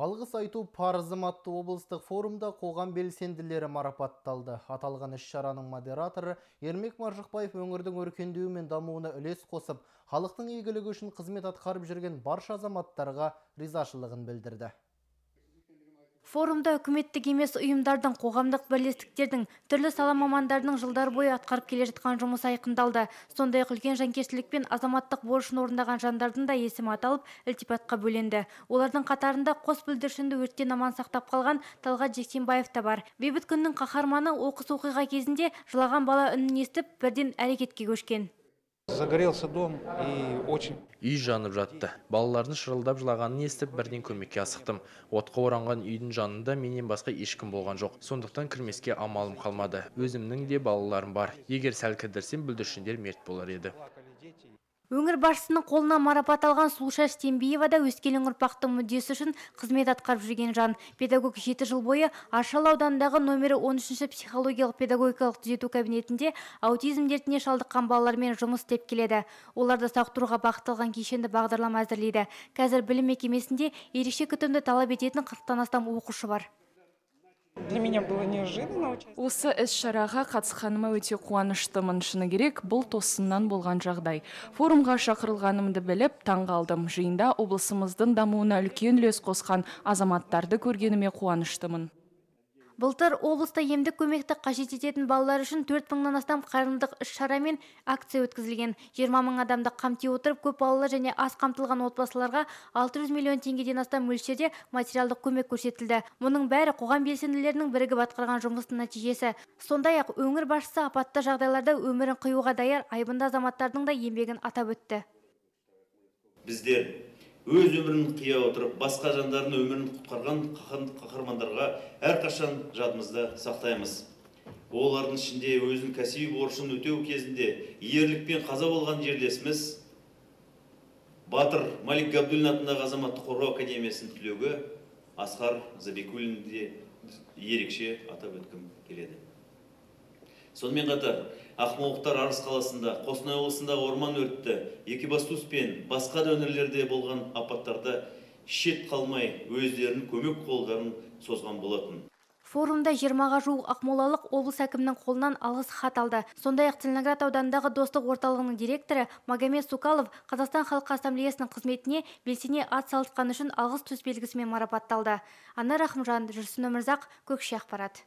Алғыс айту парызым атты облыстық форумда қоғам белсенділері марапатталды. Аталған іс-шараның модераторы Ермек Маржықбаев өңірдің өркендеуі мен дамуына үлес қосып, халықтың игілігі үшін қызмет атқарып жүрген барша азаматтарға ризашылығын білдірді. Форумда үкіметтік емес ұйымдардың, қоғамдық бірлестіктердің, түрлі сала мамандарының жылдар бойы атқарып келе жатқан жұмысы айқындалды. Сондай-ақ үлкен жанкештілікпен азаматтық борышын орындаған жандардың да есімі аталып, ілтипатқа бөленді. Олардың қатарында қос бүлдіршінді өрттен аман сақтап қалған Талғат Жексенбаев та бар. Бейбіт күннің қаһарманы оқыс оқиға кезінде жылаған бала үнін естіп, бірден әрекетке көшкен. Загорелся дом и очень... үй жанып жатты. Балалардың шырылдап жылағанын естіп бірден көмекке асықтым. Отқа оранған үйдің жанында менен басқа ешкім болған жоқ. Сондықтан кірмеске амалым қалмады. Өзімнің де балаларым бар. Егер сәл кідірсем бүлдіршіндер мерт болар еді. Өңір басшысының қолына марапат алған Сұлушаш Тембиева да өскелең ұрпақтың мүддесі үшін қызмет атқарып жүрген жан. Педагог жеті жыл бойы Аршалы ауданындағы номері 13-ші психологиялық педагогикалық түзету кабинетінде аутизм дертіне шалдыққан балалармен жұмыс істеп келеді. Оларды сауықтыруға бағытталған кешенді бағдарлама әзірлейді. Қазір білім мекемесінде ерекше күтімді талап ететін 40-тан астам оқушы бар. Для меня было неожиданно. Осы іс-шараға қатысқаныма өте қуаныштымын. Шыны керек бұл тосыннан болған жағдай. Форумға шақырылғанымды біліп таң қалдым жиында облысымыздың дамуына үлкен үлес қосқан азаматтарды көргеніме қуаныштымын. Былтыр облыста емдік көмекті қажет ететін балалар үшін 4 мыңнан астам қайырымдық іс-шара мен акция өткізілген. 20 мың адамды қамти отырып, көп балалы және аз қамтылған отбасыларға 600 миллион теңгеден астам мөлшерде материалдық көмек көрсетілді. Мұның бәрі қоғам белсенділерінің бірігіп атқарған жұмыстың нәтижесі. Сондай-ақ өңір басшысы апатты жағдайларда өмірін қиюға даяр айбынды азаматтардың да еңбегін атап өтті. біздер өз өмірін қия отырып басқа жандардың өмірін құтқарған қаһар- қаһармандарға әрқашан жадымызда сақтаймыз. Олардың ішінде өзінің кәсіби борышын өтеу кезінде ерлікпен қаза болған жерлесіміз батыр малик габдуллин атындағы азаматтық қорғау академиясының түлегі асқар забекуллинді де ерекше атап өткім келеді. Сонымен қатар ақмолықтар арыс қаласында қостанай облысындағы орман өртті екібастұз пен басқа да өңірлерде болған апаттарда шет қалмай өздерінің көмек қолдарын созған болатын Форумда 20-ға жуық ақмолалық облыс әкімінің қолынан алғыс хат алды. Сондай-ақ Целиноград ауданындағы достық орталығының директоры Магомед Сукалов Қазақстан Халқы Ассамблеясының қызметіне белсене ат салысқаны үшін алғыс төсбелгісімен марапатталды. Анар Рахымжан, Жүрсін Өмірзақ, Көкше ақпарат.